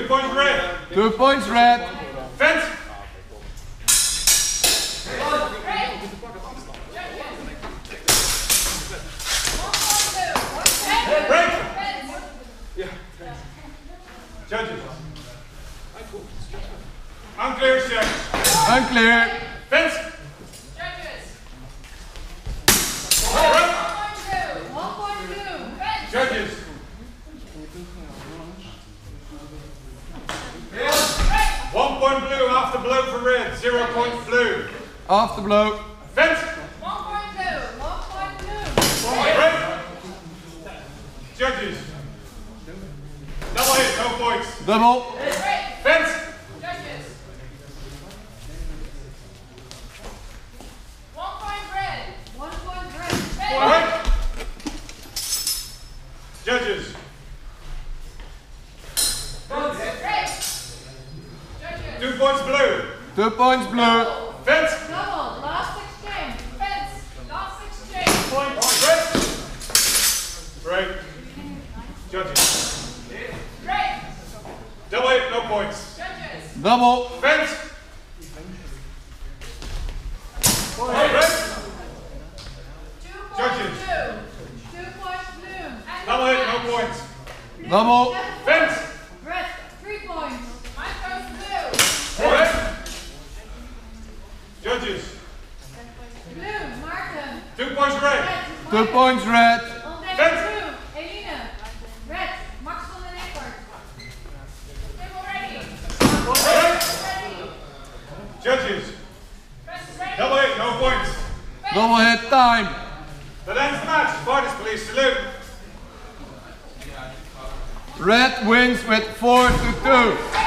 Judges. Two points red. Two points red. Fence. Break. Judges. Unclear check. Unclear. Fence. Judges. One point blue, after blow for red, zero point blue. After blow. Fence. Break. Judges. Double hit, no points. Double. Points blue. Two points blue. Double. Fence. Double. Last exchange. Fence. Last exchange. Point. Break. Break. Judges. Double hit, no points. Judges. Double. Fence. Break. Judges. Two points blue. Double hit, no points. Double. Fence. Red, three points. Break. Judges. Blue, Martin. Two points red. Red, Two Mike. points red. Ontdek Fence. blue, Red, Max van den Eckert. Break. Judges. Double hit, no points. Double hit time. The ends the match. Fighters police salute. Red wins with 4 to 2.